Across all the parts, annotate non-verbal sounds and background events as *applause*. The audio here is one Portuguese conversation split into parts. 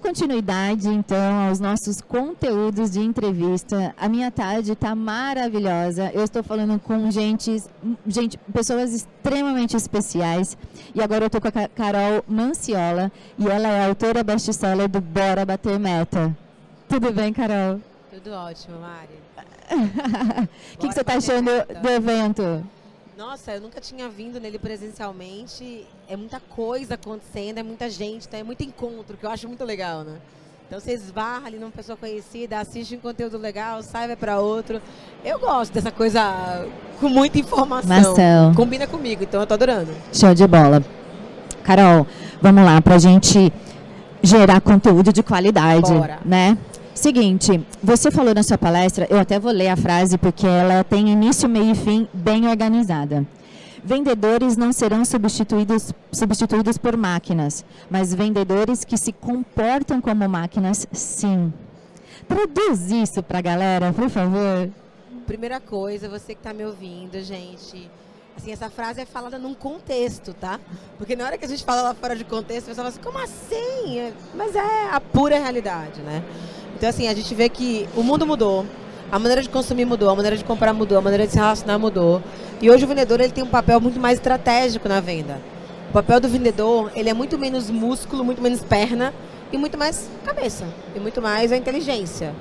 Continuidade, então, aos nossos conteúdos de entrevista, a minha tarde está maravilhosa. Eu estou falando com gente, gente, pessoas extremamente especiais. E agora eu estou com a Ca- Carol Manciola, e ela é autora best-seller do Bora Bater Meta. Tudo bem, Carol? Tudo ótimo, Mari. O *laughs* que, que você está achando do evento? Nossa, eu nunca tinha vindo nele presencialmente. É muita coisa acontecendo, é muita gente, então é muito encontro, que eu acho muito legal, né? Então você esbarra ali numa pessoa conhecida, assiste um conteúdo legal, sai, vai pra outro. Eu gosto dessa coisa com muita informação. Marcel. Combina comigo, então eu tô adorando. Show de bola. Carol, vamos lá, para a gente gerar conteúdo de qualidade, Bora. né? Seguinte, você falou na sua palestra, eu até vou ler a frase porque ela tem início, meio e fim bem organizada. Vendedores não serão substituídos, substituídos por máquinas, mas vendedores que se comportam como máquinas, sim. Traduz isso para a galera, por favor. Primeira coisa, você que tá me ouvindo, gente. Assim, essa frase é falada num contexto, tá? Porque na hora que a gente fala lá fora de contexto, a pessoa fala assim, como assim? Mas é a pura realidade, né? Então, assim, a gente vê que o mundo mudou, a maneira de consumir mudou, a maneira de comprar mudou, a maneira de se relacionar mudou. E hoje o vendedor ele tem um papel muito mais estratégico na venda. O papel do vendedor, ele é muito menos músculo, muito menos perna e muito mais cabeça, e muito mais a inteligência,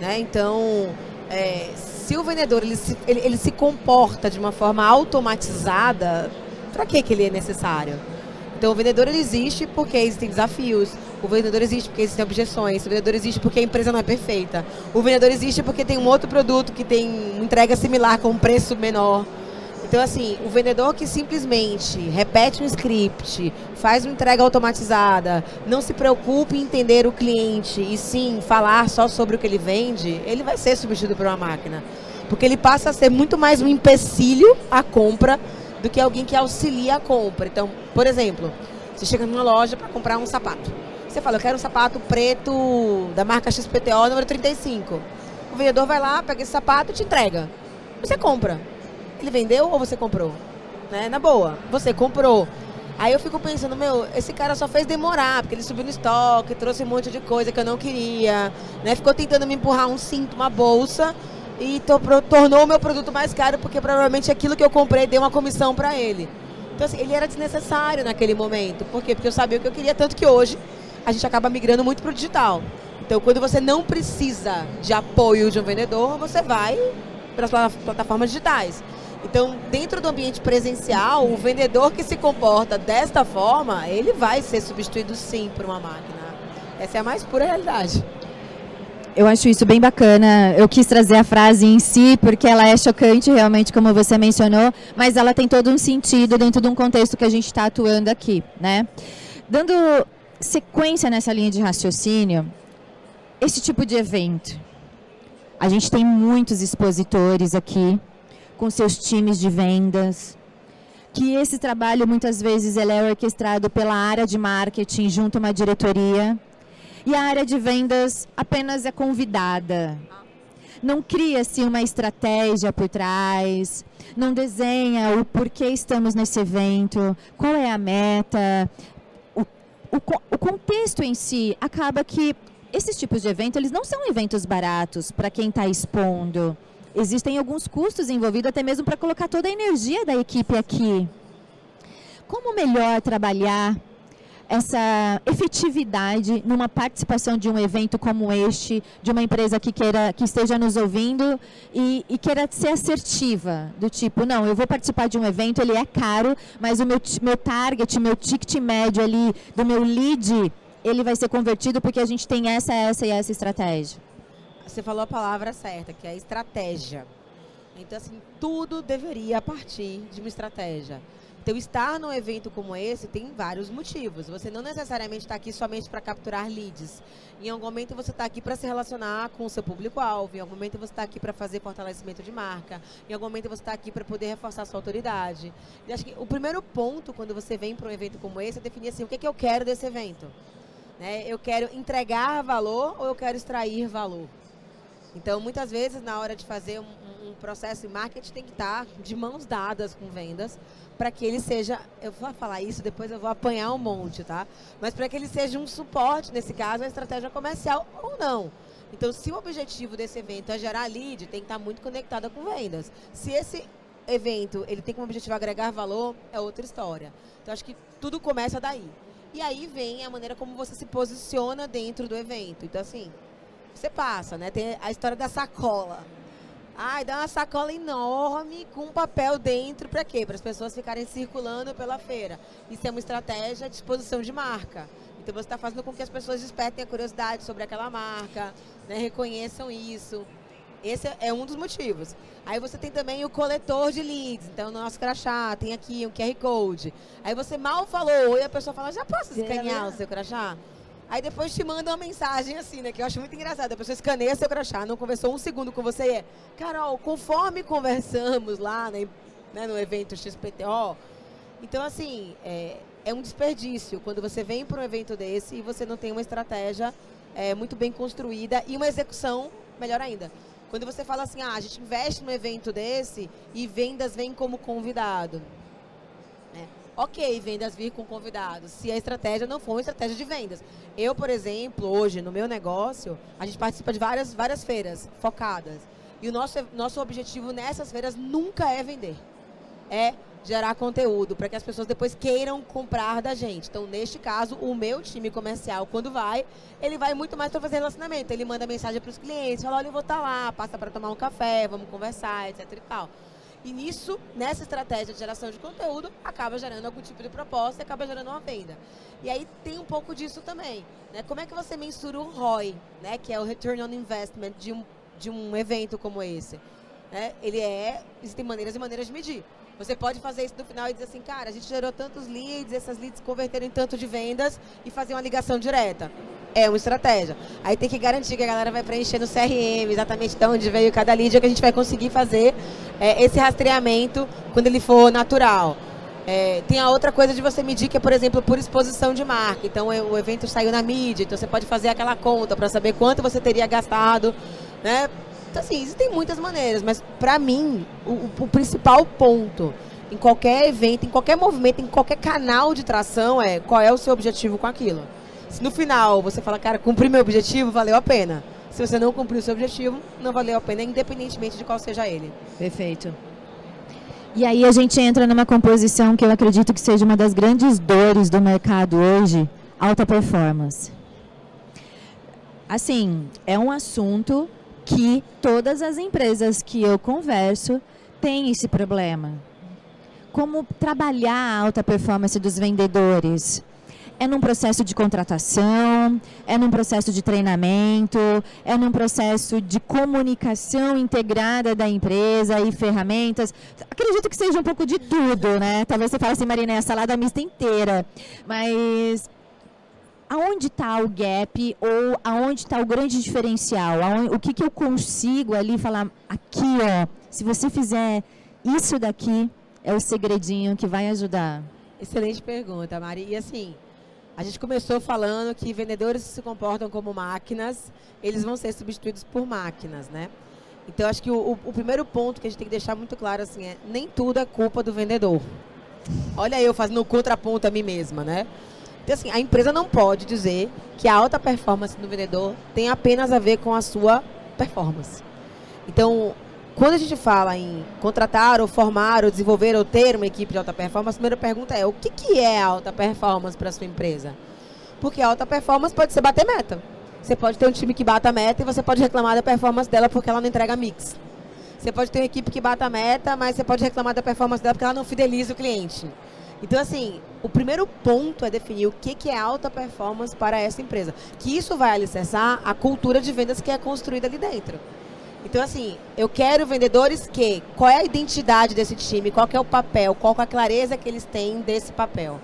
né? Então, é, se o vendedor ele se, ele, ele se comporta de uma forma automatizada, para que que ele é necessário? Então, o vendedor ele existe porque existem desafios. O vendedor existe porque existem objeções. O vendedor existe porque a empresa não é perfeita. O vendedor existe porque tem um outro produto que tem entrega similar com um preço menor. Então, assim, o vendedor que simplesmente repete um script, faz uma entrega automatizada, não se preocupe em entender o cliente e sim falar só sobre o que ele vende, ele vai ser substituído por uma máquina. Porque ele passa a ser muito mais um empecilho à compra do que alguém que auxilia a compra. Então, por exemplo, você chega numa loja para comprar um sapato. Você fala, eu quero um sapato preto da marca XPTO número 35. O vendedor vai lá, pega esse sapato e te entrega. Você compra. Ele vendeu ou você comprou? Né? Na boa, você comprou. Aí eu fico pensando, meu, esse cara só fez demorar, porque ele subiu no estoque, trouxe um monte de coisa que eu não queria, né? Ficou tentando me empurrar um cinto, uma bolsa e tornou o meu produto mais caro, porque provavelmente aquilo que eu comprei deu uma comissão para ele. Então, assim, ele era desnecessário naquele momento. Por quê? Porque eu sabia o que eu queria, tanto que hoje a gente acaba migrando muito pro digital. Então, quando você não precisa de apoio de um vendedor, você vai para as plata- plataformas digitais. Então, dentro do ambiente presencial, o vendedor que se comporta desta forma, ele vai ser substituído sim por uma máquina. Essa é a mais pura realidade. Eu acho isso bem bacana. Eu quis trazer a frase em si, porque ela é chocante, realmente, como você mencionou, mas ela tem todo um sentido dentro de um contexto que a gente está atuando aqui, né? Dando sequência nessa linha de raciocínio, esse tipo de evento. A gente tem muitos expositores aqui, com seus times de vendas, que esse trabalho muitas vezes ele é orquestrado pela área de marketing junto a uma diretoria e a área de vendas apenas é convidada. Não cria-se uma estratégia por trás, não desenha o porquê estamos nesse evento, qual é a meta. O, o, co- o contexto em si acaba que esses tipos de evento, eles não são eventos baratos para quem está expondo. Existem alguns custos envolvidos até mesmo para colocar toda a energia da equipe aqui. Como melhor trabalhar essa efetividade numa participação de um evento como este, de uma empresa que queira que esteja nos ouvindo e, e queira ser assertiva, do tipo, não, eu vou participar de um evento, ele é caro, mas o meu, meu target, meu ticket médio ali, do meu lead, ele vai ser convertido porque a gente tem essa, essa e essa estratégia. Você falou a palavra certa, que é estratégia. Então, assim, tudo deveria partir de uma estratégia. Então, estar num evento como esse tem vários motivos. Você não necessariamente está aqui somente para capturar leads. Em algum momento você está aqui para se relacionar com o seu público-alvo. Em algum momento você está aqui para fazer fortalecimento de marca. Em algum momento você está aqui para poder reforçar sua autoridade. E acho que o primeiro ponto, quando você vem para um evento como esse, é definir assim, o que, é que eu quero desse evento. Né? Eu quero entregar valor ou eu quero extrair valor? Então, muitas vezes, na hora de fazer um, um processo de marketing, tem que estar de mãos dadas com vendas para que ele seja, eu vou falar isso, depois eu vou apanhar um monte, tá? Mas para que ele seja um suporte, nesse caso, a estratégia comercial ou não. Então, se o objetivo desse evento é gerar lead, tem que estar muito conectada com vendas. Se esse evento ele tem como objetivo agregar valor, é outra história. Então, acho que tudo começa daí. E aí vem a maneira como você se posiciona dentro do evento. Então, assim, você passa, né? Tem a história da sacola. Ai, dá uma sacola enorme com um papel dentro para quê? Para as pessoas ficarem circulando pela feira. Isso é uma estratégia de exposição de marca. Então você está fazendo com que as pessoas despertem a curiosidade sobre aquela marca, né? reconheçam isso. Esse é um dos motivos. Aí você tem também o coletor de leads. Então, no nosso crachá, tem aqui um QR Code. Aí você mal falou e a pessoa fala, já posso escanear o seu crachá? Aí depois te manda uma mensagem assim, né? Que eu acho muito engraçado. A pessoa escaneia seu crachá, não conversou um segundo com você e é, Carol, conforme conversamos lá né, né, no evento XPTO, então assim, é, é um desperdício quando você vem para um evento desse e você não tem uma estratégia é, muito bem construída e uma execução melhor ainda. Quando você fala assim, ah, a gente investe num evento desse e vendas vêm como convidado. Né? Ok, vendas vir com convidados, se a estratégia não for uma estratégia de vendas. Eu, por exemplo, hoje no meu negócio, a gente participa de várias, várias feiras focadas. E o nosso, nosso objetivo nessas feiras nunca é vender. É gerar conteúdo para que as pessoas depois queiram comprar da gente. Então, neste caso, o meu time comercial, quando vai, ele vai muito mais para fazer relacionamento. Ele manda mensagem para os clientes, fala, olha, eu vou estar tá lá, passa para tomar um café, vamos conversar, etc e tal. E nisso, nessa estratégia de geração de conteúdo, acaba gerando algum tipo de proposta e acaba gerando uma venda. E aí tem um pouco disso também. Né? Como é que você mensura o ROI, né? que é o Return on Investment de um, de um evento como esse? Né? Ele é. Existem maneiras e maneiras de medir. Você pode fazer isso no final e dizer assim, cara, a gente gerou tantos leads, essas leads converteram em tanto de vendas e fazer uma ligação direta. É uma estratégia. Aí tem que garantir que a galera vai preencher no CRM exatamente de onde veio cada lead, é que a gente vai conseguir fazer é, esse rastreamento quando ele for natural. É, tem a outra coisa de você medir que é, por exemplo, por exposição de marca. Então, é, o evento saiu na mídia, então você pode fazer aquela conta para saber quanto você teria gastado, né? Então, assim, existem muitas maneiras, mas para mim, o, o, principal ponto em qualquer evento, em qualquer movimento, em qualquer canal de tração é qual é o seu objetivo com aquilo. Se no final você fala, cara, cumpri meu objetivo, valeu a pena. Se você não cumpriu o seu objetivo, não valeu a pena, independentemente de qual seja ele. Perfeito. E aí a gente entra numa composição que eu acredito que seja uma das grandes dores do mercado hoje, alta performance. Assim, é um assunto que todas as empresas que eu converso têm esse problema. Como trabalhar a alta performance dos vendedores? É num processo de contratação, é num processo de treinamento, é num processo de comunicação integrada da empresa e ferramentas. Acredito que seja um pouco de tudo, né? Talvez você fale assim, Marina, é a salada mista inteira. Mas aonde está o gap ou aonde está o grande diferencial? O que, que eu consigo ali falar aqui, ó, se você fizer isso daqui, é o segredinho que vai ajudar? Excelente pergunta, Mari. E assim, a gente começou falando que vendedores se comportam como máquinas, eles vão ser substituídos por máquinas, né? Então, acho que o, o primeiro ponto que a gente tem que deixar muito claro assim é: nem tudo é culpa do vendedor. Olha eu fazendo contraponto a mim mesma, né? Então, assim, a empresa não pode dizer que a alta performance do vendedor tem apenas a ver com a sua performance. Então, quando a gente fala em contratar ou formar ou desenvolver ou ter uma equipe de alta performance, a primeira pergunta é: o que, que é alta performance para sua empresa? Porque alta performance pode ser bater meta. Você pode ter um time que bata a meta e você pode reclamar da performance dela porque ela não entrega mix. Você pode ter uma equipe que bata a meta, mas você pode reclamar da performance dela porque ela não fideliza o cliente. Então, assim, o primeiro ponto é definir o que, que é alta performance para essa empresa. Que isso vai alicerçar a cultura de vendas que é construída ali dentro. Então, assim, eu quero vendedores que. Qual é a identidade desse time? Qual é o papel? Qual é a clareza que eles têm desse papel?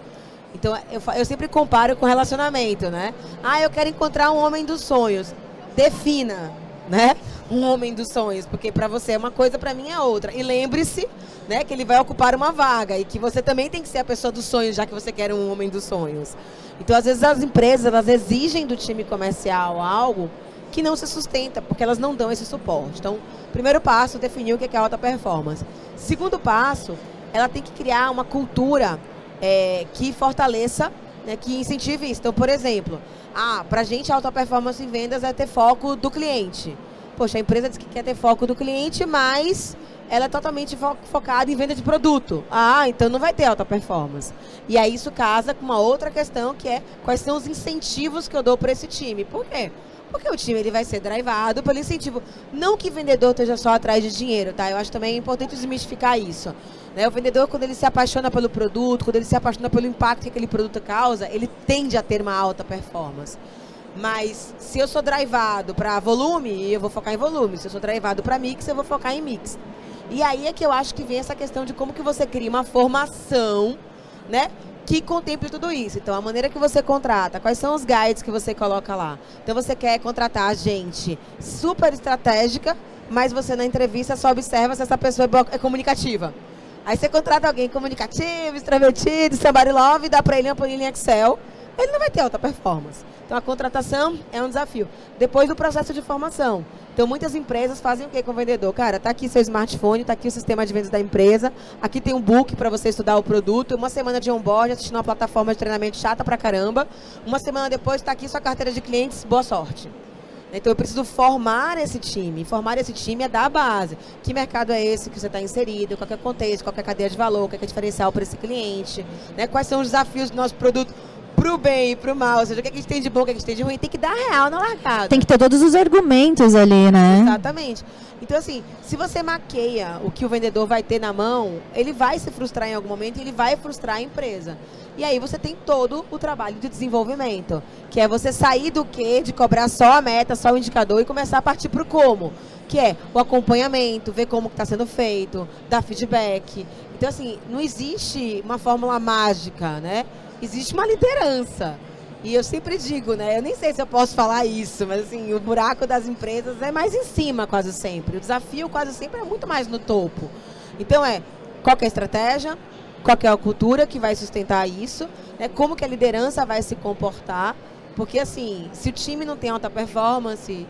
Então, eu, eu sempre comparo com relacionamento, né? Ah, eu quero encontrar um homem dos sonhos. Defina. né? Um homem dos sonhos, porque para você é uma coisa, para mim é outra. E lembre-se, né, que ele vai ocupar uma vaga e que você também tem que ser a pessoa dos sonhos, já que você quer um homem dos sonhos. Então, às vezes as empresas, elas exigem do time comercial algo que não se sustenta, porque elas não dão esse suporte. Então, primeiro passo, definir o que é alta performance. Segundo passo, ela tem que criar uma cultura é, que fortaleça, né, que incentive isso. Então, por exemplo, ah, para a gente alta performance em vendas é ter foco do cliente. Poxa, a empresa diz que quer ter foco do cliente, mas ela é totalmente fo focada em venda de produto. Ah, então não vai ter alta performance. E aí isso casa com uma outra questão que é quais são os incentivos que eu dou para esse time. Por quê? Porque o time ele vai ser drivado pelo incentivo. Não que vendedor esteja só atrás de dinheiro, tá? Eu acho também importante desmistificar isso. Né? O vendedor, quando ele se apaixona pelo produto, quando ele se apaixona pelo impacto que aquele produto causa, ele tende a ter uma alta performance. Mas se eu sou drivado para volume, eu vou focar em volume. Se eu sou drivado para mix, eu vou focar em mix. E aí é que eu acho que vem essa questão de como que você cria uma formação, né? Que contemple tudo isso. Então, a maneira que você contrata, quais são os guides que você coloca lá. Então, você quer contratar gente super estratégica, mas você na entrevista só observa se essa pessoa é, é comunicativa. Aí você contrata alguém comunicativo, extrovertido, somebody love, dá para ele uma planilha Excel, ele não vai ter alta performance. Então a contratação é um desafio. Depois do processo de formação. Então muitas empresas fazem o que com o vendedor? Cara, tá aqui seu smartphone, tá aqui o sistema de vendas da empresa, aqui tem um book para você estudar o produto, uma semana de onboard assistindo uma plataforma de treinamento chata pra caramba. Uma semana depois tá aqui sua carteira de clientes, boa sorte. Então eu preciso formar esse time. Formar esse time é dar a base. Que mercado é esse que você está inserido? Qual é o contexto? Qual é a cadeia de valor? Qual é o diferencial para esse cliente? Né? Quais são os desafios do nosso produto? Pro bem e pro mal, ou seja, o que a gente tem de bom, o que a gente tem de ruim, tem que dar real na largada. Tem que ter todos os argumentos ali, né? Exatamente. Então, assim, se você maqueia o que o vendedor vai ter na mão, ele vai se frustrar em algum momento e ele vai frustrar a empresa. E aí você tem todo o trabalho de desenvolvimento, que é você sair do que, de cobrar só a meta, só o indicador e começar a partir para o como, que é o acompanhamento, ver como está sendo feito, dar feedback. Então, assim, não existe uma fórmula mágica, né? Existe uma liderança. E eu sempre digo, né? Eu nem sei se eu posso falar isso, mas assim, o buraco das empresas é mais em cima quase sempre. O desafio quase sempre é muito mais no topo. Então é qual é a estratégia, qual é a cultura que vai sustentar isso, né? Como que a liderança vai se comportar. Porque assim, se o time não tem alta performance,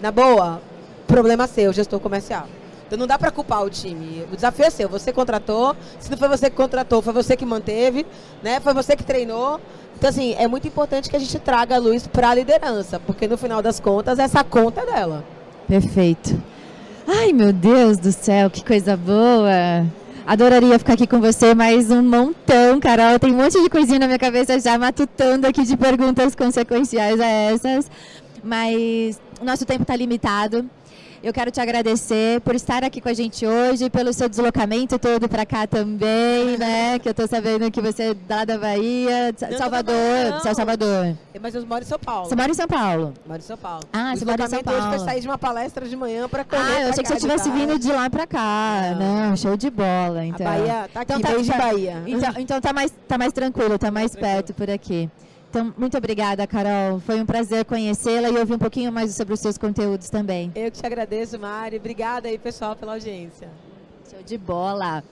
na boa, problema seu, gestor comercial. Então não dá para culpar o time. O desafio é seu. Você contratou. Se não foi você que contratou, foi você que manteve, né? Foi você que treinou. Então, assim, é muito importante que a gente traga a luz para a liderança, porque no final das contas, essa conta é dela. Perfeito. Ai, meu Deus do céu, que coisa boa. Adoraria ficar aqui com você mais um montão, Carol. Tem um monte de coisinha na minha cabeça já matutando aqui de perguntas consequenciais a essas. Mas o nosso tempo está limitado. Eu quero te agradecer por estar aqui com a gente hoje, pelo seu deslocamento todo para cá também, *laughs* né? Que eu estou sabendo que você é lá da Bahia, de Salvador, de São Salvador. Mas eu moro em São Paulo. Você mora em São Paulo? Moro em São Paulo. Ah, você mora em São Paulo. hoje sair de uma palestra de manhã para correr Ah, eu achei que você estivesse vindo de lá para cá. Não. Não, show de bola, então. A Bahia tá aqui, então, tá, de Bahia. Então, então tá mais, tá mais tranquilo, tá mais tá perto por aqui. Então, muito obrigada, Carol. Foi um prazer conhecê-la e ouvir um pouquinho mais sobre os seus conteúdos também. Eu que te agradeço, Mari. Obrigada aí, pessoal, pela audiência. Show de bola.